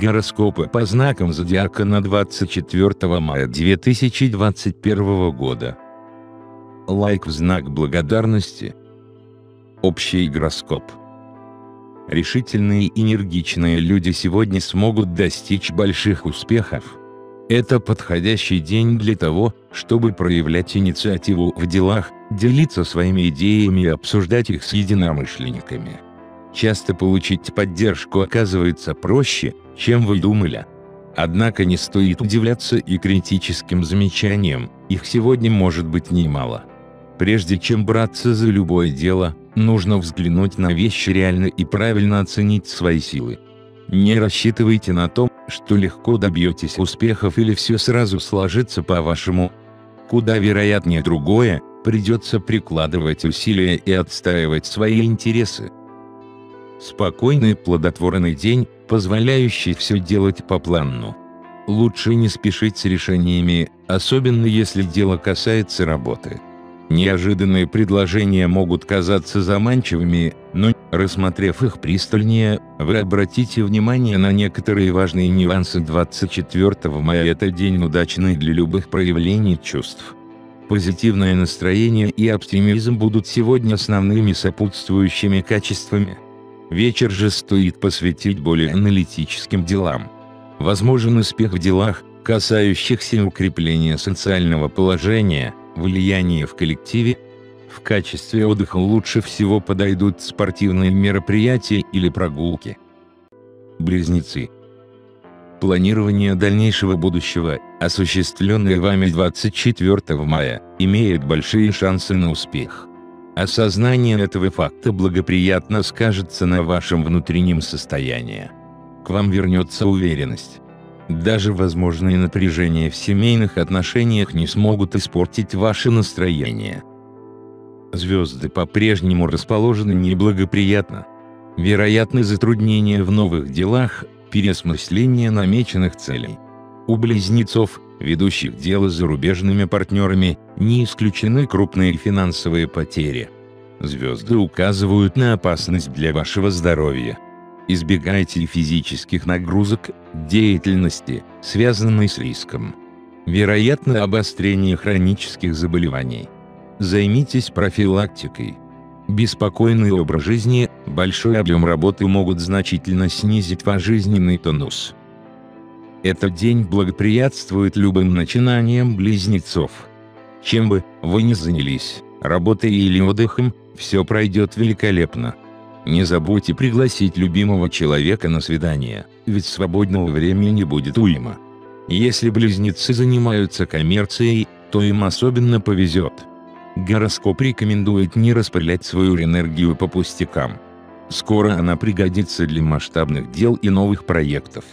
Гороскопы по знакам зодиака на 24 мая 2021 года. Лайк в знак благодарности. Общий гороскоп. Решительные и энергичные люди сегодня смогут достичь больших успехов. Это подходящий день для того, чтобы проявлять инициативу в делах, делиться своими идеями и обсуждать их с единомышленниками. Часто получить поддержку оказывается проще, чем вы думали. Однако не стоит удивляться и критическим замечаниям, их сегодня может быть немало. Прежде чем браться за любое дело, нужно взглянуть на вещи реально и правильно оценить свои силы. Не рассчитывайте на то, что легко добьетесь успехов или все сразу сложится по-вашему. Куда вероятнее другое, придется прикладывать усилия и отстаивать свои интересы. Спокойный плодотворный день, позволяющий все делать по плану. Лучше не спешить с решениями, особенно если дело касается работы. Неожиданные предложения могут казаться заманчивыми, но, рассмотрев их пристальнее, вы обратите внимание на некоторые важные нюансы 24 мая. Это день удачный для любых проявлений чувств. Позитивное настроение и оптимизм будут сегодня основными сопутствующими качествами. Вечер же стоит посвятить более аналитическим делам. Возможен успех в делах, касающихся укрепления социального положения, влияния в коллективе. В качестве отдыха лучше всего подойдут спортивные мероприятия или прогулки. Близнецы. Планирование дальнейшего будущего, осуществленное вами 24 мая, имеет большие шансы на успех. Осознание этого факта благоприятно скажется на вашем внутреннем состоянии. К вам вернется уверенность. Даже возможные напряжения в семейных отношениях не смогут испортить ваше настроение. Звезды по-прежнему расположены неблагоприятно. Вероятны затруднения в новых делах, переосмысление намеченных целей. У близнецов, ведущих дело с зарубежными партнерами, не исключены крупные финансовые потери. Звезды указывают на опасность для вашего здоровья. Избегайте физических нагрузок, деятельности, связанной с риском. Вероятно обострение хронических заболеваний. Займитесь профилактикой. Беспокойный образ жизни, большой объем работы могут значительно снизить ваш жизненный тонус. Этот день благоприятствует любым начинаниям близнецов. Чем бы вы ни занялись, работой или отдыхом, все пройдет великолепно. Не забудьте пригласить любимого человека на свидание, ведь свободного времени будет уйма. Если близнецы занимаются коммерцией, то им особенно повезет. Гороскоп рекомендует не распылять свою энергию по пустякам. Скоро она пригодится для масштабных дел и новых проектов.